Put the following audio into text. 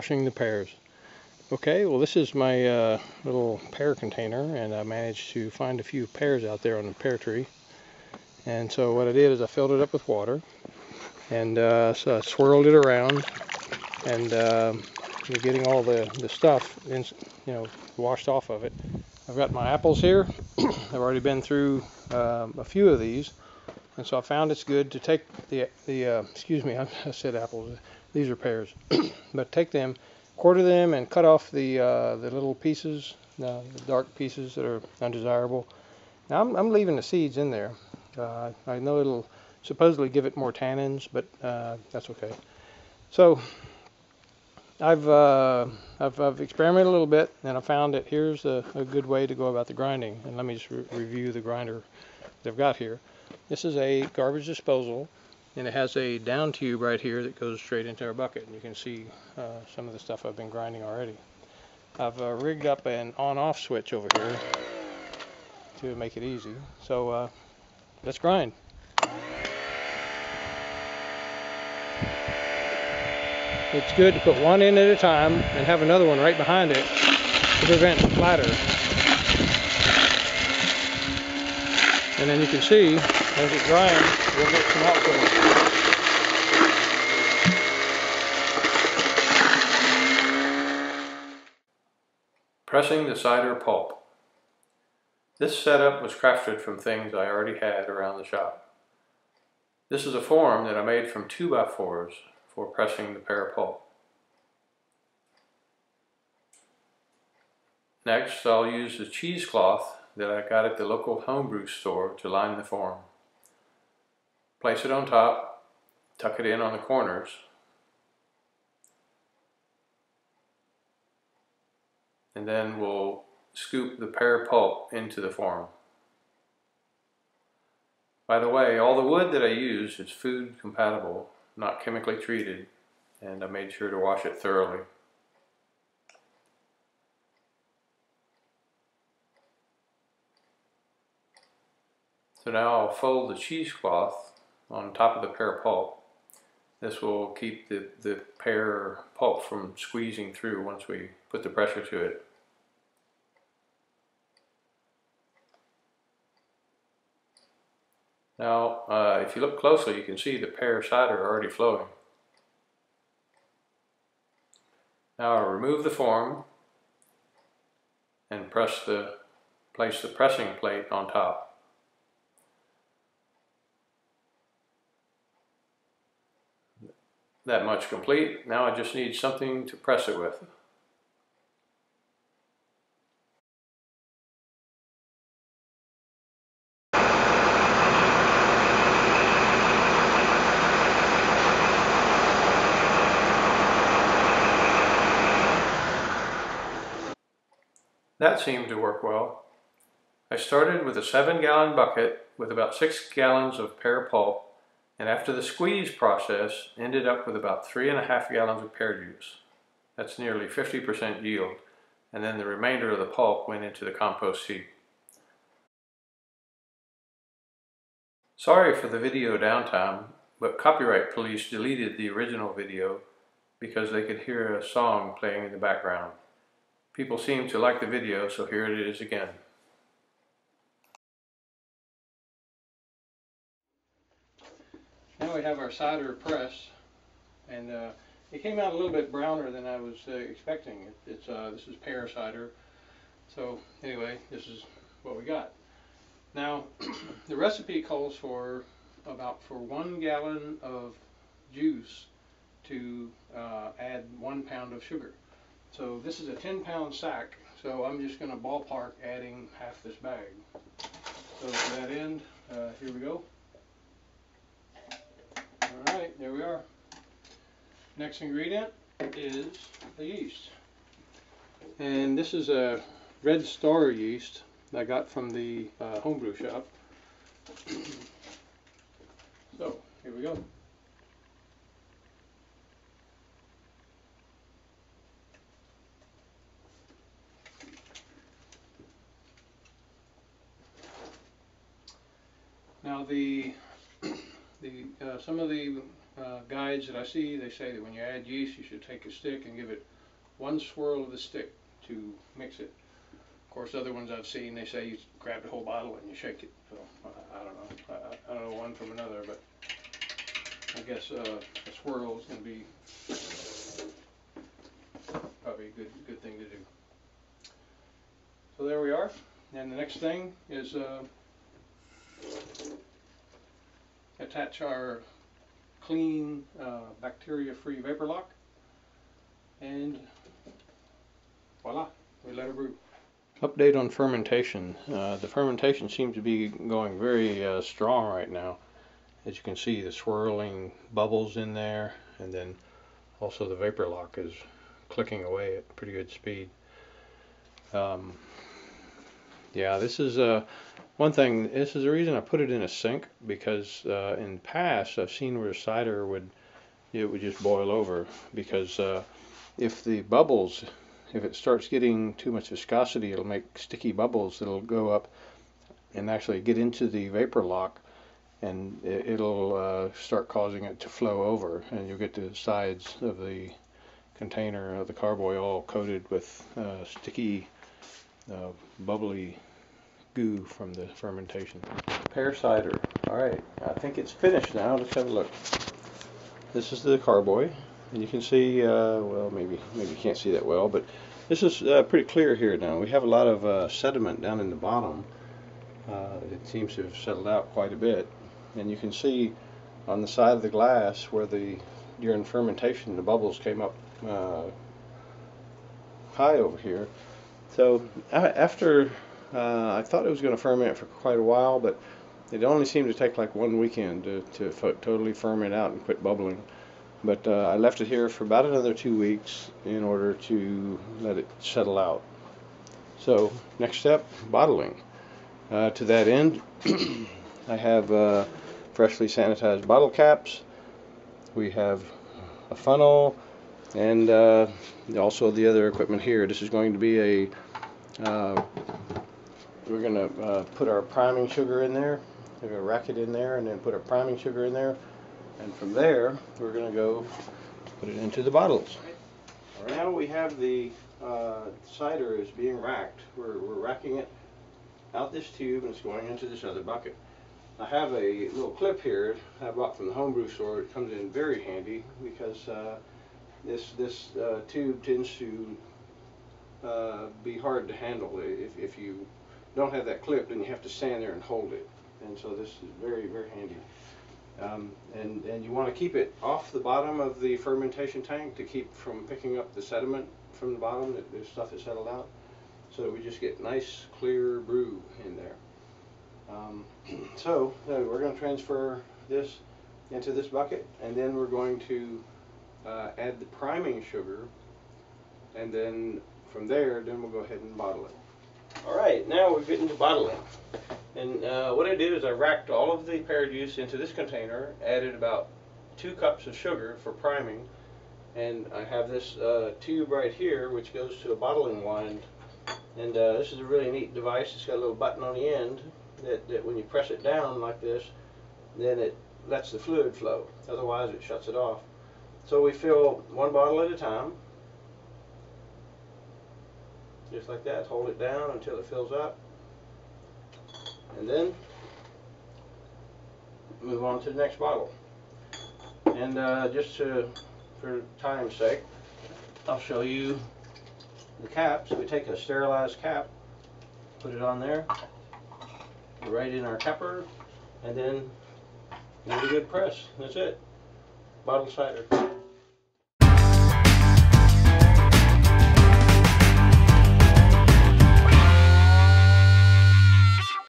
washing the pears. Okay, well this is my uh, little pear container and I managed to find a few pears out there on the pear tree. And so what I did is I filled it up with water and uh, so I swirled it around and uh, getting all the, the stuff in, you know washed off of it. I've got my apples here. I've already been through um, a few of these and so I found it's good to take the, the uh, excuse me, I, said apples, these are pears, but take them, quarter them and cut off the, uh, the little pieces, the dark pieces that are undesirable. Now I'm, I'm leaving the seeds in there. Uh, I know it'll supposedly give it more tannins, but uh, that's okay. So I've, uh, I've, I've experimented a little bit and I found that here's a, a good way to go about the grinding. And let me just re review the grinder that I've got here. This is a garbage disposal and it has a down tube right here that goes straight into our bucket and you can see uh, some of the stuff I've been grinding already. I've uh, rigged up an on-off switch over here to make it easy. So uh, let's grind. It's good to put one in at a time and have another one right behind it to prevent splatter. And then you can see, as it grinds, we'll get some. Pressing the cider pulp. This setup was crafted from things I already had around the shop. This is a form that I made from 2x4s for pressing the pear pulp. Next, I'll use the cheesecloth that I got at the local homebrew store to line the form. Place it on top, tuck it in on the corners, and then we'll scoop the pear pulp into the form. By the way, all the wood that I use is food compatible, not chemically treated, and I made sure to wash it thoroughly. So now I'll fold the cheesecloth on top of the pear pulp. This will keep the, the pear pulp from squeezing through once we put the pressure to it. Now, uh, if you look closely, you can see the pear cider already flowing. Now I'll remove the form and press the, place the pressing plate on top. That much complete. Now I just need something to press it with. That seemed to work well. I started with a 7 gallon bucket with about 6 gallons of pear pulp and after the squeeze process ended up with about three and a half gallons of pear juice. That's nearly 50% yield, and then the remainder of the pulp went into the compost heap. Sorry for the video downtime, but copyright police deleted the original video because they could hear a song playing in the background. People seem to like the video, so here it is again. Now we have our cider press, and uh, it came out a little bit browner than I was uh, expecting. It, it's uh, This is pear cider. So anyway, this is what we got. Now, the recipe calls for about for one gallon of juice to uh, add one pound of sugar. So this is a 10 pound sack, so I'm just going to ballpark adding half this bag. So to that end, uh, here we go. Alright, there we are. Next ingredient is the yeast. And this is a Red Star yeast I got from the uh, homebrew shop. so, here we go. Now the some of the uh, guides that I see, they say that when you add yeast, you should take a stick and give it one swirl of the stick to mix it. Of course, other ones I've seen, they say you grab the whole bottle and you shake it. So I, I don't know. I, I don't know one from another, but I guess uh, a swirl is going to be probably a good good thing to do. So there we are. And the next thing is uh, attach our clean, uh, bacteria-free vapor lock, and voila, we let it brew. Update on fermentation. Uh, the fermentation seems to be going very uh, strong right now. As you can see, the swirling bubbles in there, and then also the vapor lock is clicking away at pretty good speed. Um, yeah, this is uh, one thing. This is the reason I put it in a sink because uh, in the past I've seen where cider would it would just boil over because uh, if the bubbles, if it starts getting too much viscosity, it'll make sticky bubbles that'll go up and actually get into the vapor lock and it, will uh, start causing it to flow over and you'll get the sides of the container of the carboy all coated with uh, sticky uh, bubbly goo from the fermentation. Pear cider. Alright, I think it's finished now. Let's have a look. This is the carboy. And you can see, uh, well, maybe maybe you can't see that well, but this is uh, pretty clear here now. We have a lot of uh, sediment down in the bottom. Uh, it seems to have settled out quite a bit. And you can see on the side of the glass where the during fermentation the bubbles came up uh, high over here so after uh, I thought it was going to ferment for quite a while, but it only seemed to take like one weekend to, to totally ferment out and quit bubbling. But uh, I left it here for about another two weeks in order to let it settle out. So next step, bottling. Uh, to that end, I have uh, freshly sanitized bottle caps. We have a funnel and uh, also the other equipment here. This is going to be a uh, we're going to uh, put our priming sugar in there. We're going to rack it in there and then put our priming sugar in there. And from there, we're going to go put it into the bottles. Now we have the uh, cider is being racked. We're, we're racking it out this tube and it's going into this other bucket. I have a little clip here I bought from the homebrew store. It comes in very handy because uh, this this uh, tube tends to uh, be hard to handle. If, if you don't have that clip then you have to stand there and hold it. And so this is very very handy. Um, and and you want to keep it off the bottom of the fermentation tank to keep from picking up the sediment from the bottom the, the stuff is settled out. So that we just get nice clear brew in there. Um, so uh, we're going to transfer this into this bucket and then we're going to uh, add the priming sugar, and then from there, then we'll go ahead and bottle it. All right, now we're getting to bottling. And uh, what I did is I racked all of the pear juice into this container, added about two cups of sugar for priming, and I have this uh, tube right here which goes to a bottling wand. And uh, this is a really neat device. It's got a little button on the end that, that when you press it down like this, then it lets the fluid flow. Otherwise it shuts it off. So we fill one bottle at a time. Just like that. Hold it down until it fills up. And then move on to the next bottle. And uh, just to, for time's sake, I'll show you the cap. So We take a sterilized cap, put it on there, right in our capper, and then give it a good press. That's it. Bottle cider.